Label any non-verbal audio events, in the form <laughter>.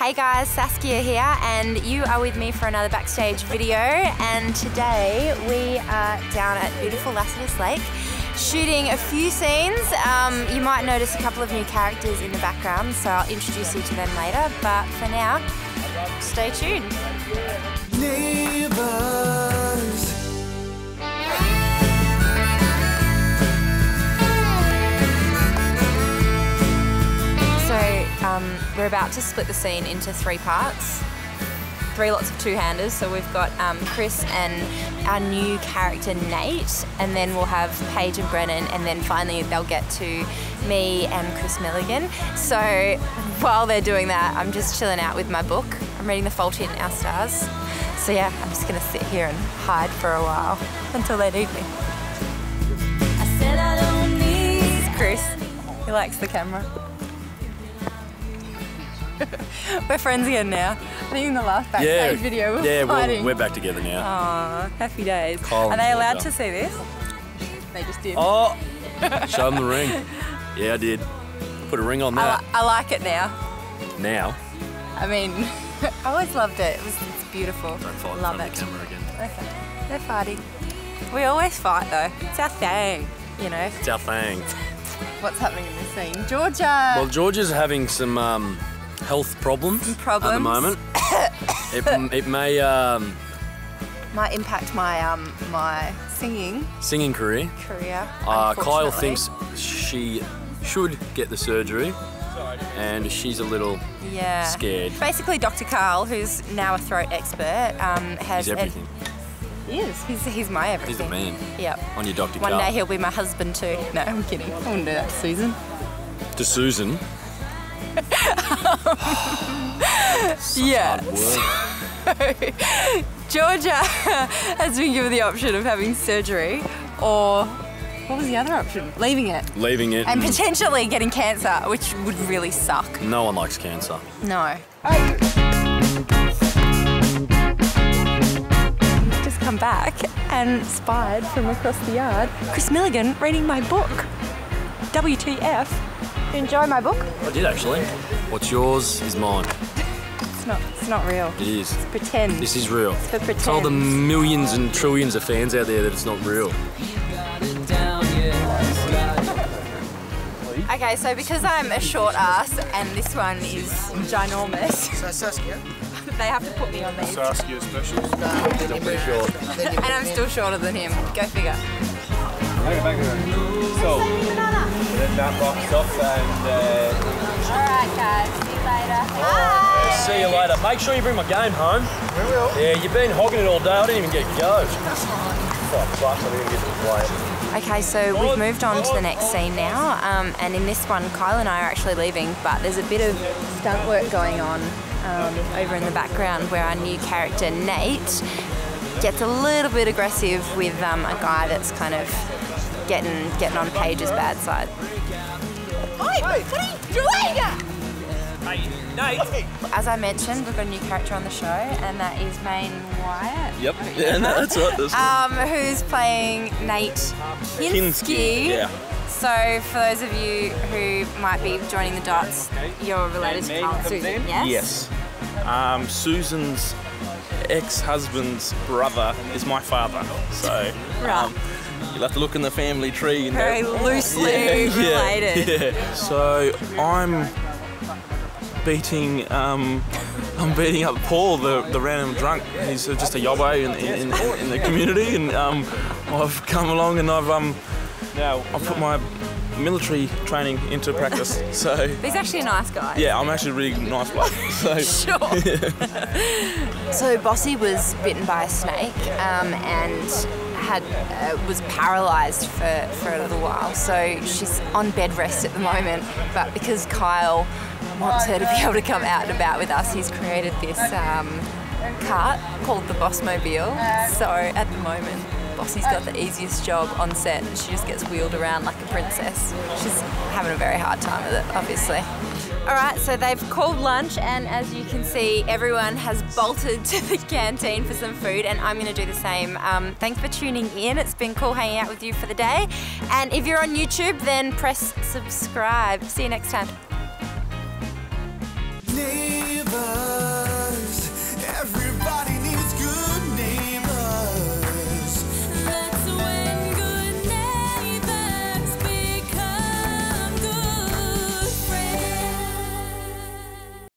Hey guys, Saskia here, and you are with me for another backstage video. And today we are down at beautiful Lassiter's Lake shooting a few scenes. Um, you might notice a couple of new characters in the background, so I'll introduce you to them later. But for now, stay tuned. Neighbors. About to split the scene into three parts. Three lots of two-handers. So we've got um, Chris and our new character Nate, and then we'll have Paige and Brennan, and then finally they'll get to me and Chris Milligan. So while they're doing that, I'm just chilling out with my book. I'm reading The Fault in Our Stars. So yeah, I'm just gonna sit here and hide for a while until they need me. I said I don't need. Chris. He likes the camera. <laughs> we're friends again now. I think in the last backstage Yeah, video we were yeah, fighting. we're, we're back together now. Aw, happy days. Kyle Are they allowed Georgia. to see this? They just did. Oh, <laughs> show them the ring. Yeah, I did. Put a ring on I, that. li- I like it now. now, I mean, <laughs> I always loved it. It was it's beautiful. don't fight in Love front of it. the camera again. Okay. They're fighting. We always fight though. It's our thing, you know. It's our thing. What's happening in this scene? Georgia! Well, Georgia's having some um, health problems, at the moment. <coughs> it, it may um, Might impact my um my singing singing career. career. Uh, Kyle thinks she should get the surgery, and she's a little yeah. scared. Basically, Dr. Karl, who's now a throat expert, um, has He's everything. He is. He's, he's my everything. He's a man. Yep. On your Dr. One Karl. day he'll be my husband too. No, I'm kidding. I wouldn't do that to Susan. To Susan. Yeah. <laughs> Georgia has been given the option of having surgery or what was the other option? Leaving it. Leaving it. And and potentially getting cancer, which would really suck. no one likes cancer. No. I... Just come back and spied from across the yard Chris Milligan reading my book. WTF. Enjoy my book? I did actually. What's yours is mine. It's not. It's not real. It is. Pretend. This is real. It's for pretend. Tell the millions and trillions of fans out there that it's not real. <laughs> Okay, so because I'm a short ass and this one is ginormous, So Saskia. <laughs> they have to put me on these. Saskia specials. They're pretty short. And I'm still shorter than him. Go figure. So, then that box off and uh, Alright, guys. See you later. Bye. See you later. Make sure you bring my game home. we will. Yeah, you've been hogging it all day. I didn't even get to go. Fuck, fuck, I didn't get to play it. Okay, so we've moved on to the next scene now, um, and in this one, Kyle and I are actually leaving, but there's a bit of stunt work going on um, over in the background where our new character Nate gets a little bit aggressive with um, a guy that's kind of getting getting on Paige's bad side. Oi, what are you doing? As I mentioned, we've got a new character on the show, and that is Meyne Wyatt. Yep. Yeah, no, that's right. That's Um, who's playing Nate Kinski. Yeah. So, for those of you who might be joining the dots, you're related to Karl and Susan, yes? Yes. Um, Susan's ex-husband's brother is my father, so Right. um, you'll have to look in the family tree. And Very go, loosely <laughs> related. Yeah. So I'm beating. Um, <laughs> I'm beating up Paul, the, the random drunk. He's just a yobbo in, in, in, in the community, and um, I've come along and I've um, I've put my military training into practice. So He's actually a nice guy. yeah, I'm actually a really nice bloke. So <laughs> Sure. so Bossy was bitten by a snake um, and had uh, was paralysed for, for a little while. So she's on bed rest at the moment. But because Kyle wants her to be able to come out and about with us, he's created this um, cart called the Bossmobile. So at the moment. Bossy's got the easiest job on set. She just gets wheeled around like a princess. She's having a very hard time with it, obviously. All right, so they've called lunch, and as you can see, everyone has bolted to the canteen for some food, and I'm gonna do the same. Um, thanks for tuning in. It's been cool hanging out with you for the day. And if you're on YouTube, then press subscribe. See you next time. Neighbors,